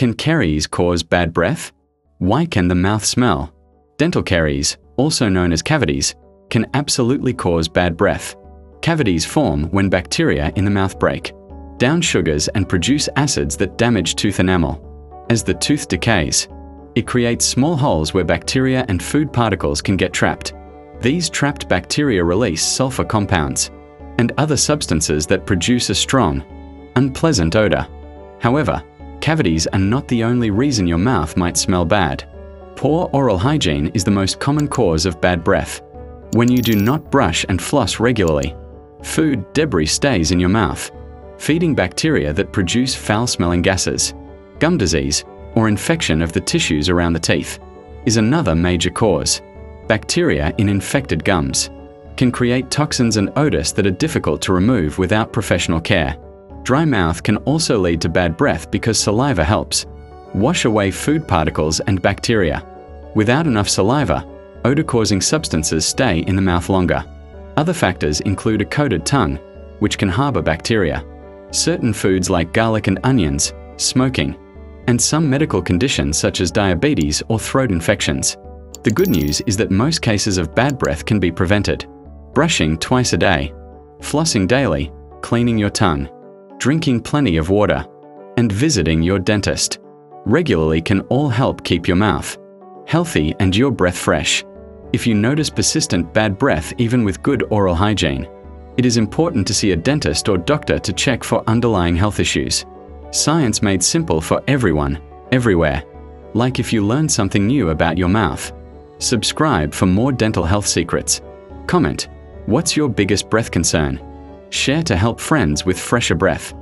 Can caries cause bad breath? Why can the mouth smell? Dental caries, also known as cavities, can absolutely cause bad breath. Cavities form when bacteria in the mouth break down sugars and produce acids that damage tooth enamel. As the tooth decays, it creates small holes where bacteria and food particles can get trapped. These trapped bacteria release sulfur compounds and other substances that produce a strong, unpleasant odor. However, cavities are not the only reason your mouth might smell bad. Poor oral hygiene is the most common cause of bad breath. When you do not brush and floss regularly, food debris stays in your mouth, feeding bacteria that produce foul-smelling gases. Gum disease, or infection of the tissues around the teeth, is another major cause. Bacteria in infected gums can create toxins and odors that are difficult to remove without professional care. Dry mouth can also lead to bad breath because saliva helps. Wash away food particles and bacteria. Without enough saliva, odor-causing substances stay in the mouth longer. Other factors include a coated tongue, which can harbor bacteria, certain foods like garlic and onions, smoking, and some medical conditions such as diabetes or throat infections. The good news is that most cases of bad breath can be prevented. Brushing twice a day, flossing daily, cleaning your tongue, drinking plenty of water, and visiting your dentist regularly can all help keep your mouth healthy and your breath fresh. If you notice persistent bad breath even with good oral hygiene, it is important to see a dentist or doctor to check for underlying health issues. Science made simple for everyone, everywhere. Like if you learn something new about your mouth. Subscribe for more dental health secrets. Comment, what's your biggest breath concern? Share to help friends with fresher breath.